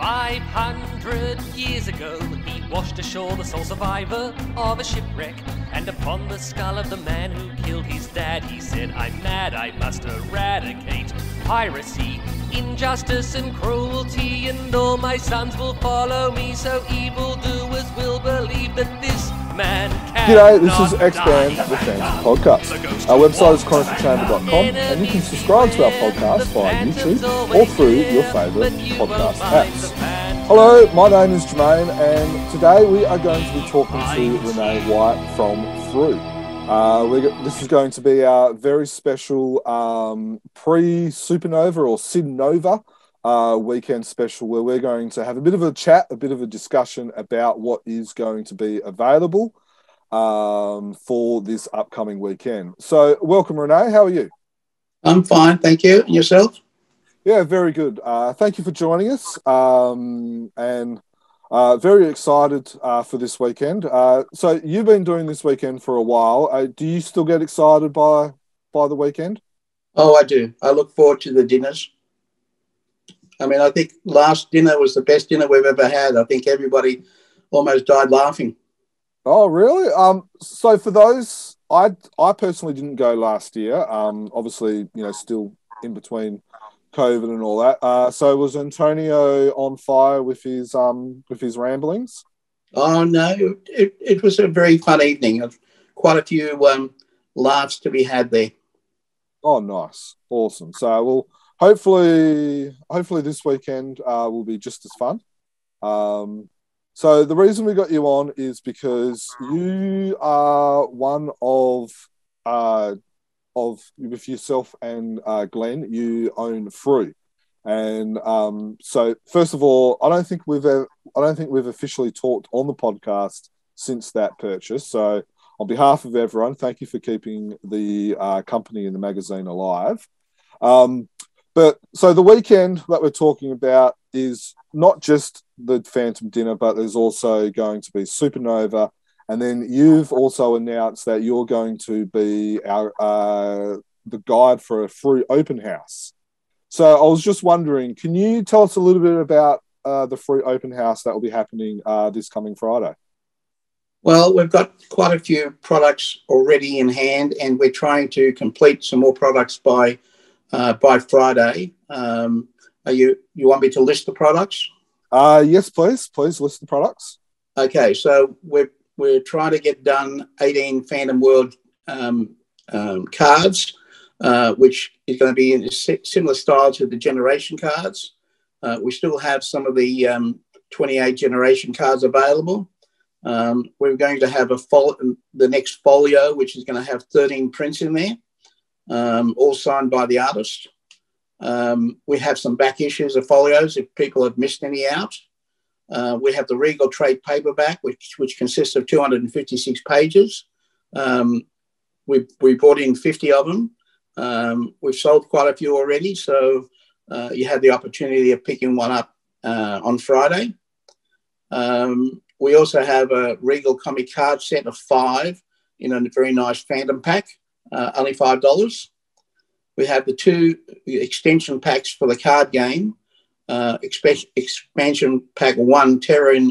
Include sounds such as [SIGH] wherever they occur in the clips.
500 years ago, he washed ashore the sole survivor of a shipwreck. And upon the skull of the man who killed his dad, he said, I'm mad, I must eradicate piracy, injustice, and cruelty. And all my sons will follow me, so evildoers will believe that this man can. G'day, this is X-Band, the Fans Podcast. Our website is chroniclechamber.com and you can subscribe to our podcast via YouTube or through your favourite podcast apps. Hello, my name is Jermayn and today we are going to be talking to Rene White from Frew. Uh, this is going to be our very special um, pre-Supanova or Sydnova uh, weekend special where we're going to have a bit of a chat, a bit of a discussion about what is going to be available um, for this upcoming weekend. So, welcome, Rene. How are you? I'm fine, thank you. And yourself? Yeah, very good. Uh, thank you for joining us, um, and uh, very excited uh, for this weekend. Uh, so, you've been doing this weekend for a while. Uh, do you still get excited by by the weekend? Oh, I do. I look forward to the dinners. I mean, I think last dinner was the best dinner we've ever had. I think everybody almost died laughing. Oh, really? Um, so for those, I I personally didn't go last year. Um, obviously, you know, still in between COVID and all that. Uh, so was Antonio on fire with his um with his ramblings? Oh no, it, it was a very fun evening. Quite a few um, laughs to be had there. Oh, nice, awesome. So we'll hopefully, hopefully this weekend uh, will be just as fun. Um, so the reason we got you on is because you are one of uh, of with yourself and uh, Glenn. You own Frew, and um, so first of all, I don't think we've ever, I don't think we've officially talked on the podcast since that purchase. So on behalf of everyone, thank you for keeping the uh, company and the magazine alive. Um, but so the weekend that we're talking about is not just the Phantom Dinner, but there's also going to be Supanova. And then you've also announced that you're going to be our uh, the guide for a Frew open house. So I was just wondering, can you tell us a little bit about uh, the Frew open house that will be happening uh, this coming Friday? Well, we've got quite a few products already in hand, and we're trying to complete some more products by uh, by Friday. Um, are you you want me to list the products? Uh, yes, please. Please list the products. Okay, so we're we're trying to get done 18 Phantom World um, um, cards, uh, which is going to be in a similar style to the Generation cards. Uh, we still have some of the um, 28 Generation cards available. Um, we're going to have a fol- the next folio, which is going to have 13 prints in there um, all signed by the artist. Um, we have some back issues of folios if people have missed any out. Uh, we have the Regal Trade paperback, which, which consists of 256 pages. Um, we, we brought in 50 of them. Um, we've sold quite a few already, so uh, you had the opportunity of picking one up uh, on Friday. Um, we also have a Regal comic card set of five in a very nice Phantom pack uh, only five dollars. We have the two extension packs for the card game. Uh, expansion pack one, Terran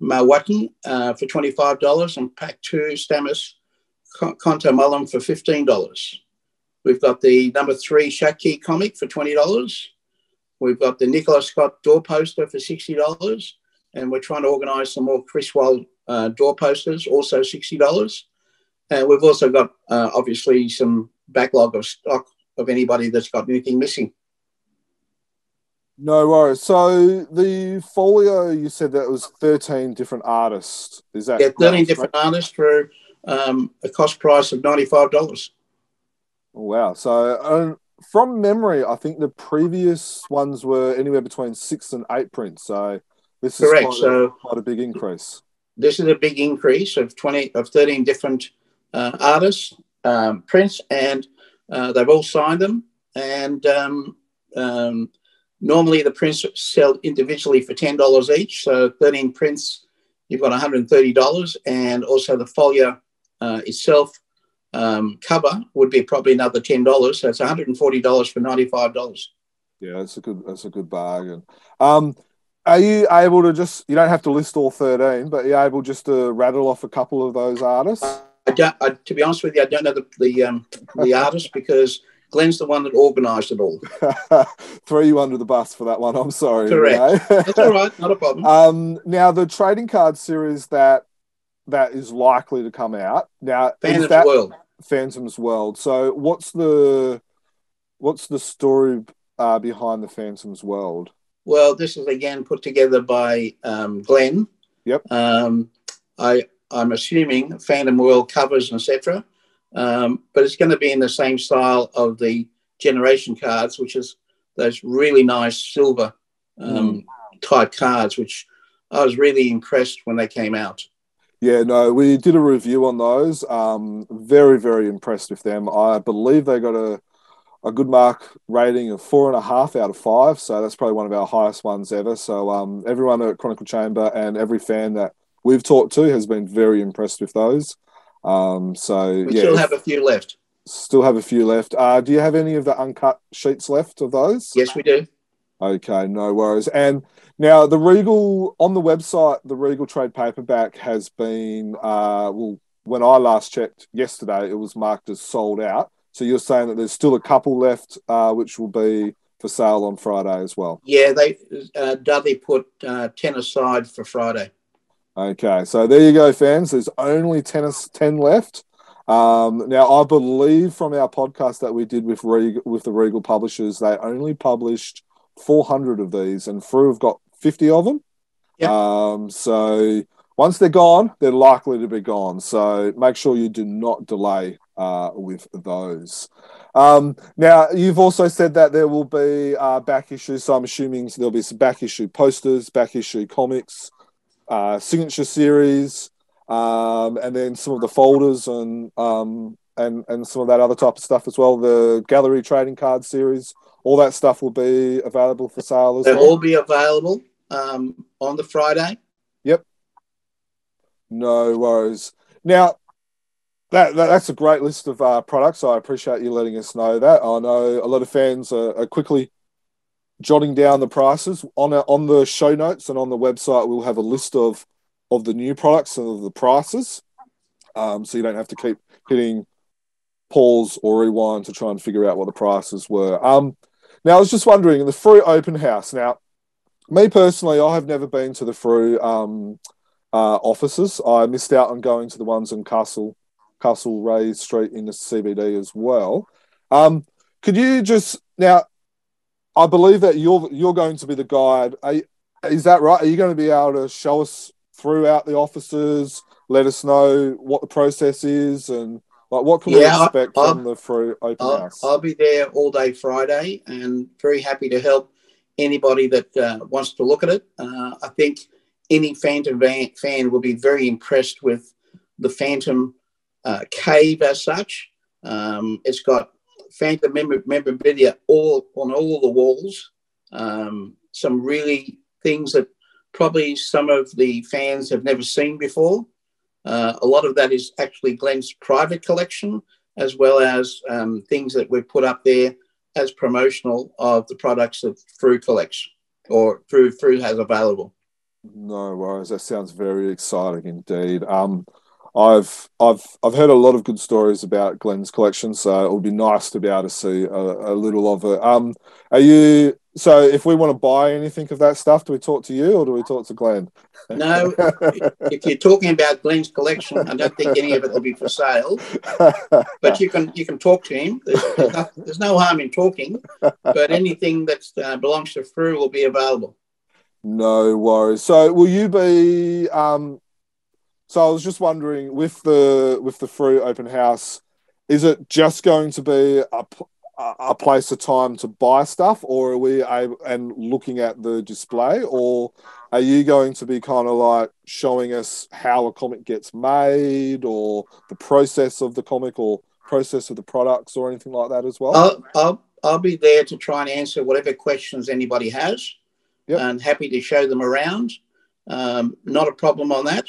Mawatan uh, for twenty-five dollars, and pack two, Stamets Conto Mullum for fifteen dollars. We've got the number three Shaki comic for twenty dollars. We've got the Nicola Scott door poster for sixty dollars, and we're trying to organise some more Chris Wahl uh, door posters, also sixty dollars. And we've also got uh, obviously some backlog of stock of anybody that's got anything missing. No worries. So the folio, you said that was 13 different artists. Is that? Yeah, 13 right? different artists for um, a cost price of $95. Wow. So um, from memory, I think the previous ones were anywhere between six and eight prints. So this is Correct. Quite, so, a, quite a big increase. This is a big increase of 20 of 13 different uh, artists, um, prints, and uh, they've all signed them. And um, um, normally the prints sell individually for ten dollars each. So thirteen prints, you've got one hundred and thirty dollars, and also the folio uh, itself um, cover would be probably another ten dollars. So it's one hundred and forty dollars for ninety five dollars. Yeah, that's a good that's a good bargain. Um, are you able to just? You don't have to list all thirteen, but you're able just to rattle off a couple of those artists. I don't. I, to be honest with you, I don't know the the, um, the artist because Glenn's the one that organised it all. [LAUGHS] Throw you under the bus for that one. I'm sorry. Correct. That's all right. Not a problem. [LAUGHS] Um, now the trading card series that that is likely to come out now. Phantom's that World. Phantom's World. So what's the what's the story uh, behind the Phantom's World? Well, this is again put together by um, Glenn. Yep. Um, I I'm assuming Phantom World covers etc. Um, but it's going to be in the same style of the generation cards, which is those really nice silver um, mm. type cards, which I was really impressed when they came out. Yeah, no, we did a review on those. Um, very, very impressed with them. I believe they got a a good mark rating of four and a half out of five. So that's probably one of our highest ones ever. So um, everyone at Chronicle Chamber and every fan that we've talked to has been very impressed with those. Um, so we yeah, still have a few left. Still have a few left. Uh, do you have any of the uncut sheets left of those? Yes, we do. Okay, no worries. And now the Regal on the website, the Regal trade paperback has been uh, well. When I last checked yesterday, it was marked as sold out. So you're saying that there's still a couple left, uh, which will be for sale on Friday as well. Yeah, they uh, Dudley put uh, ten aside for Friday. Okay, so there you go, fans. There's only 10, 10 left. Um, now, I believe from our podcast that we did with Regal, with the Regal publishers, they only published 400 of these, and Frew have got 50 of them. Yep. Um, so once they're gone, they're likely to be gone. So make sure you do not delay uh, with those. Um, now, you've also said that there will be uh, back issues, so I'm assuming there'll be some back issue posters, back issue comics, uh, signature series, um, and then some of the folders and um, and and some of that other type of stuff as well. The gallery trading card series, all that stuff will be available for sale as They'll well. all be available um, on the Friday. Yep. No worries. Now, that, that, that's a great list of uh, products. I appreciate you letting us know that. I know a lot of fans are, are quickly jotting down the prices on on the show notes and on the website. We'll have a list of of the new products and of the prices, um, so you don't have to keep hitting pause or rewind to try and figure out what the prices were. Um, now, I was just wondering the Frew open house. Now, me personally, I have never been to the Frew um, uh, offices. I missed out on going to the ones in Castle Castlereagh Street in the CBD as well. Um, could you just now? I believe that you're you're going to be the guide. Are, is that right? Are you going to be able to show us throughout the offices? Let us know what the process is and like what can yeah, we expect I'll, from the Frew open I'll, house? I'll be there all day Friday and very happy to help anybody that uh, wants to look at it. Uh, I think any Phantom fan will be very impressed with the Phantom uh, cave as such. Um, it's got Phantom memorabilia all on all the walls. Um, some really things that probably some of the fans have never seen before. Uh, a lot of that is actually Glenn's private collection, as well as um, things that we've put up there as promotional of the products that Frew collects or Frew Frew has available. No worries. That sounds very exciting indeed. Um, I've I've I've heard a lot of good stories about Glenn's collection, so it would be nice to be able to see a, a, little of it. Um, are you so? If we want to buy anything of that stuff, do we talk to you or do we talk to Glenn? No, [LAUGHS] if you're talking about Glenn's collection, I don't think any of it will be for sale. But you can you can talk to him. There's, there's, no, there's no, harm in talking. But anything that uh, belongs to Frew will be available. No worries. So, will you be um, so I was just wondering, with the with the Frew open house, is it just going to be a, a place of time to buy stuff, or are we able and looking at the display, or are you going to be kind of like showing us how a comic gets made, or the process of the comic, or process of the products, or anything like that as well? I'll I'll, I'll be there to try and answer whatever questions anybody has, yep. and happy to show them around. Um, not a problem on that.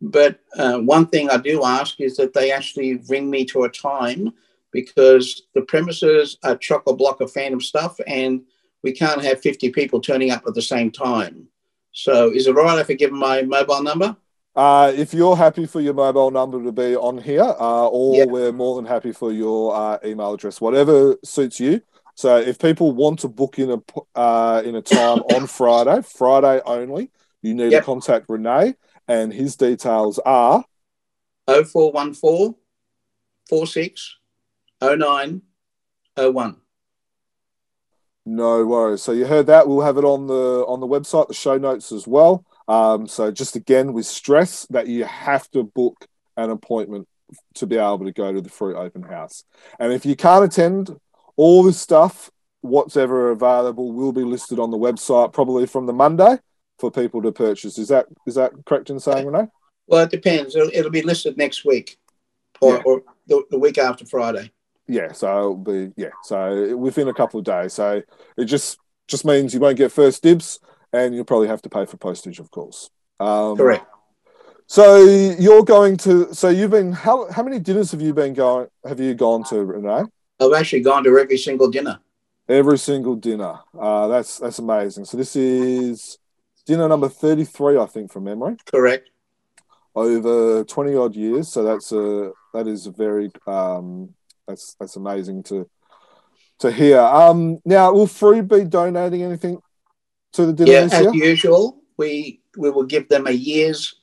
But uh, one thing I do ask is that they actually bring me to a time because the premises are chock a block of phantom stuff and we can't have 50 people turning up at the same time. So is it right if I give them my mobile number? Uh, if you're happy for your mobile number to be on here, uh, or we're more than happy for your uh, email address, whatever suits you. So if people want to book in a uh, in a time [COUGHS] on Friday, Friday only, you need Yep. to contact Renee, and his details are 0414 46 09 01. No worries. So you heard that. We'll have it on the on the website, the show notes as well. Um, so just again, we stress that you have to book an appointment to be able to go to the Frew open house. And if you can't attend, all this stuff, whatever available, will be listed on the website probably from the Monday for people to purchase. Is that is that correct in saying, Rene? Well, it depends. It'll, it'll be listed next week or, Yeah. or the, the week after Friday. Yeah, so it'll be yeah, so within a couple of days. So it just just means you won't get first dibs, and you'll probably have to pay for postage, of course. Um, Correct. So you're going to. So you've been. How how many dinners have you been going? Have you gone to Rene? I've actually gone to every single dinner. Every single dinner. Uh, that's that's amazing. So this is dinner number thirty three, I think, from memory. Correct. over 20 odd years so that's a that is a very um that's that's amazing to to hear um now will Frew be donating anything to the dinner Yeah, as year usual, we we will give them a year's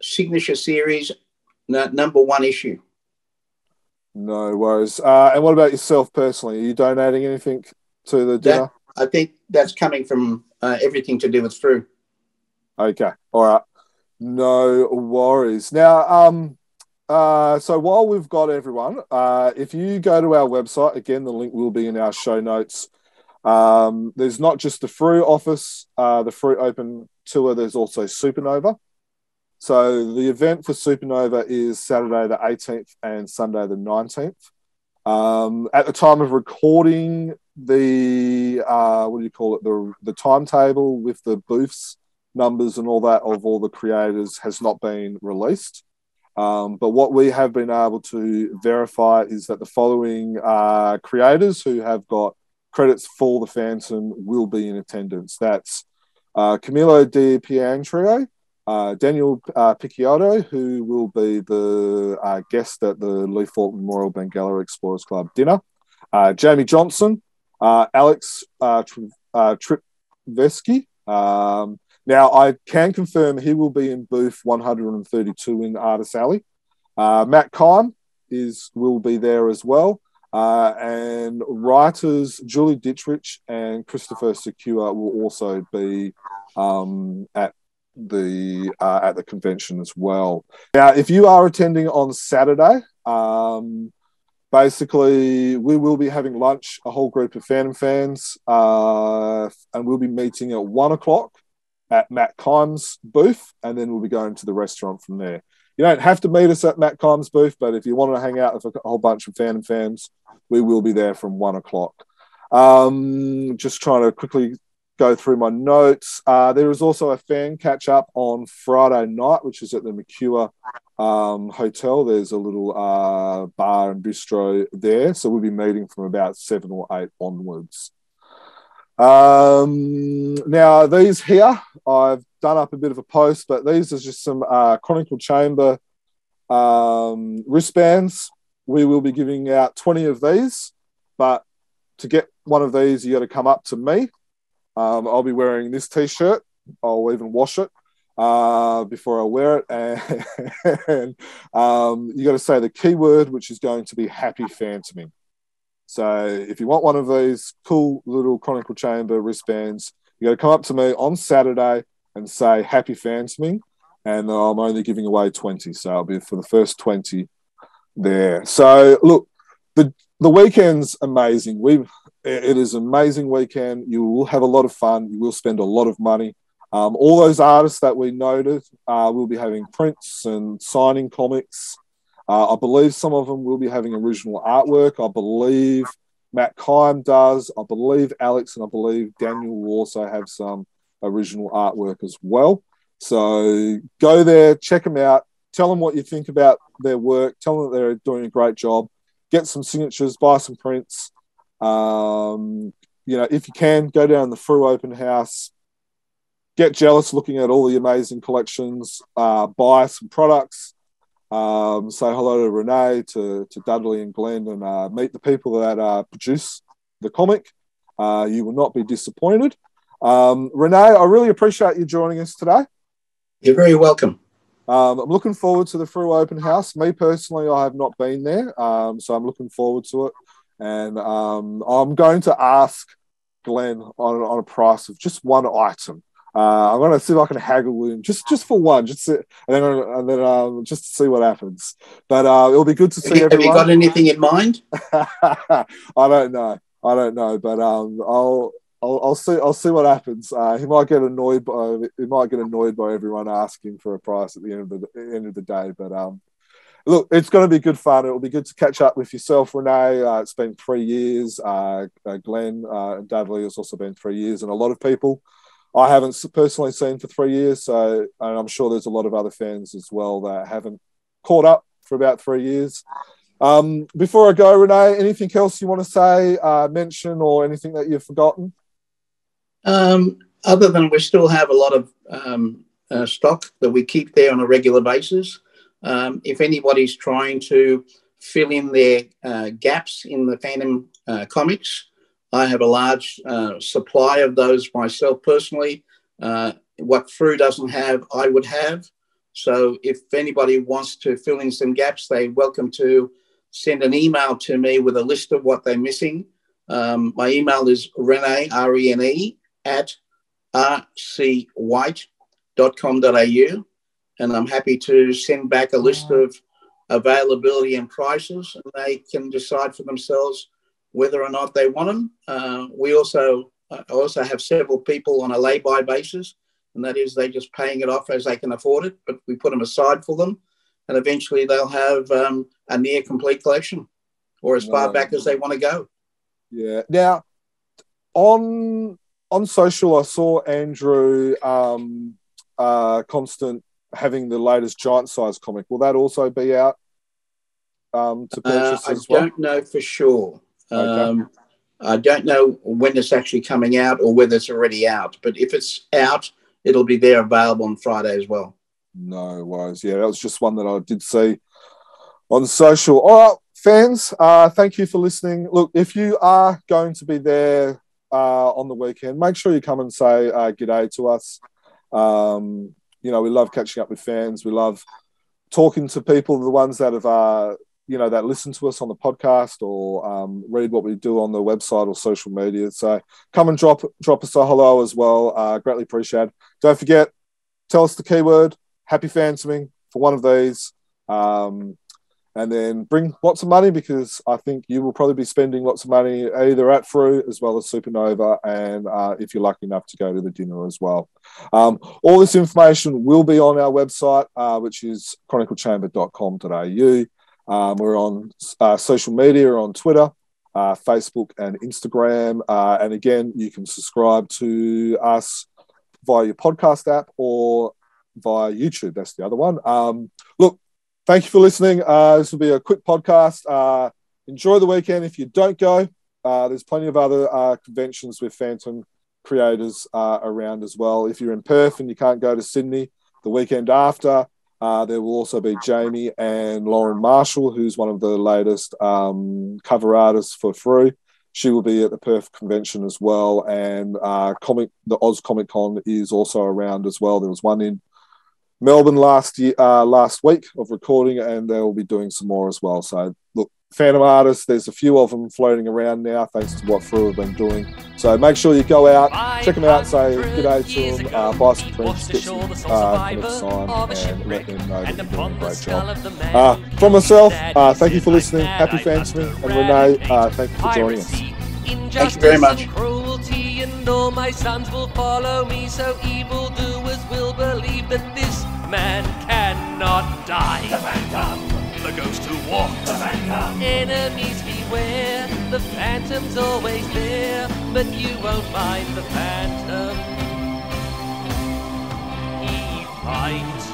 signature series number one issue. no worries uh and what about yourself personally are you donating anything to the dinner I think that's coming from uh, everything to do with Frew. Okay. All right. No worries. Now, um, uh, so while we've got everyone, uh, if you go to our website, again, the link will be in our show notes. Um, there's not just the Frew office, uh, the Frew Open tour, there's also Supanova. So the event for Supanova is Saturday the 18th and Sunday the 19th. Um, at the time of recording, the uh, what do you call it? The the timetable with the booths numbers and all that of all the creators has not been released. Um, but what we have been able to verify is that the following uh, creators who have got credits for the Phantom will be in attendance. That's uh, Camillo Di Pietro, uh, Daniel uh, Picciotto, who will be the uh, guest at the Lee Falk Memorial Bengali Explorers Club dinner, uh, Jamie Johnson, uh, Alex uh, Tr- Trpcevski. Um, now, I can confirm he will be in booth 132 in Artist Alley. Uh, Matt Kyme is will be there as well. Uh, and writers Julie Ditrich and Christopher Sequeira will also be um, at the uh, at the convention as well. Now, if you are attending on Saturday, um, basically we will be having lunch, a whole group of Phantom fans, uh, and we'll be meeting at one o'clock at Matt Kyme's booth, and then we'll be going to the restaurant from there. You don't have to meet us at Matt Kyme's booth, but if you want to hang out with a whole bunch of Phantom fans, we will be there from one o'clock. Um, just trying to quickly go through my notes. Uh, there is also a fan catch up on Friday night, which is at the Mercure um, Hotel. There's a little uh, bar and bistro there, so we'll be meeting from about seven or eight onwards. Um, now, these here, I've done up a bit of a post, but these are just some uh, Chronicle Chamber um, wristbands. We will be giving out 20 of these, but to get one of these, you got to come up to me. Um, I'll be wearing this t shirt. I'll even wash it uh, before I wear it. And, [LAUGHS] and um, you got to say the keyword, which is going to be happy phantoming. So if you want one of these cool little Chronicle Chamber wristbands, you got to come up to me on Saturday and say happy phantoming. And I'm only giving away 20. So I'll be for the first 20 there. So look, the the weekend's amazing. We it is amazing weekend. You will have a lot of fun. You will spend a lot of money. Um, all those artists that we noted uh, will be having prints and signing comics. Uh, I believe some of them will be having original artwork. I believe Matt Kyme does. I believe Alex and I believe Daniel will also have some original artwork as well. So go there, check them out, tell them what you think about their work, tell them that they're doing a great job, get some signatures, buy some prints. Um, you know, if you can, go down the Frew Open House. get jealous looking at all the amazing collections, uh, buy some products, um, say hello to Rene, to, to Dudley and Glenn, and uh, meet the people that uh, produce the comic. Uh, you will not be disappointed. Um, Rene, I really appreciate you joining us today. You're very welcome. Um, I'm looking forward to the Frew Open House. Me personally, I have not been there, um, so I'm looking forward to it. And um, I'm going to ask Glenn on, on a price of just one item. Uh, I'm going to see if I can haggle with him just just for one, just to, and then and then um, just to see what happens. But uh, it'll be good to see have you, everyone. Have you got anything in mind? [LAUGHS] I don't know. I don't know, but um, I'll I'll, I'll see. I'll see what happens. Uh, he might get annoyed by he might get annoyed by everyone asking for a price at the end of the, the end of the day. But um, look, it's going to be good fun. It'll be good to catch up with yourself, Rene. Uh, it's been three years. Uh, uh Glenn uh, and Dudley has also been three years, and a lot of people I haven't personally seen for three years. So, and I'm sure there's a lot of other fans as well that haven't caught up for about three years. Um, before I go, Rene, anything else you want to say, uh, mention, or anything that you've forgotten? Um, other than we still have a lot of um, uh, stock that we keep there on a regular basis. Um, if anybody's trying to fill in their uh, gaps in the Phantom uh, comics, I have a large uh, supply of those myself personally. Uh, what Frew doesn't have, I would have. So if anybody wants to fill in some gaps, they're welcome to send an email to me with a list of what they're missing. Um, my email is Rene, R E N E, at rcwhite.com.au. And I'm happy to send back a list of availability and prices, and they can decide for themselves whether or not they want them. Uh, we also I also have several people on a lay-by basis, and that is they're just paying it off as they can afford it, but we put them aside for them, and eventually they'll have um, a near complete collection, or as far back as they want to go. Yeah. Now, on on social, I saw Andrew um, uh, Constant having the latest giant size comic. Will that also be out um, to uh, purchase uh, as well? I don't know for sure. Okay. Um, I don't know when it's actually coming out or whether it's already out, but if it's out, it'll be there available on Friday as well. No worries. Yeah, that was just one that I did see on social. All right, fans, uh, thank you for listening. Look, if you are going to be there uh, on the weekend, make sure you come and say uh, g'day to us. Um, you know, we love catching up with fans. We love talking to people, the ones that have, uh, you know, that listen to us on the podcast or um, read what we do on the website or social media. So come and drop drop us a hello as well. Uh, greatly appreciate. Don't forget, tell us the keyword happy phantoming for one of these. Um, and then bring lots of money because I think you will probably be spending lots of money either at Frew as well as Supanova, and uh, if you're lucky enough to go to the dinner as well. Um, all this information will be on our website, uh, which is chroniclechamber.com.au. Um, we're on uh, social media, on Twitter, uh, Facebook, and Instagram. Uh, and again, you can subscribe to us via your podcast app or via YouTube. That's the other one. Um, look, thank you for listening. Uh, this will be a quick podcast. Uh, enjoy the weekend. If you don't go, uh, there's plenty of other conventions with Phantom creators around as well. If you're in Perth and you can't go to Sydney the weekend after, uh, there will also be Jamie and Lauren Marshall, who's one of the latest um, cover artists for Frew. She will be at the Perth convention as well, and comic the Oz Comic Con is also around as well. There was one in Melbourne last year, uh, last week of recording, and they'll be doing some more as well. So look, Phantom artists, there's a few of them floating around now, thanks to what Frew have been doing. So make sure you go out, check them out, say good day to them, uh, buy some prints, get some uh, kind of sign, and let them know that you're doing a great job. Uh, from myself, uh, thank you for listening. Happy fans me, and Renee, uh, thank you for joining us. Thank you very much. And all my sons will follow me, so evildoers will believe that this man cannot die. The Phantom! The ghost. The Phantom! Enemies beware, the Phantom's always there, but you won't find the Phantom. He fights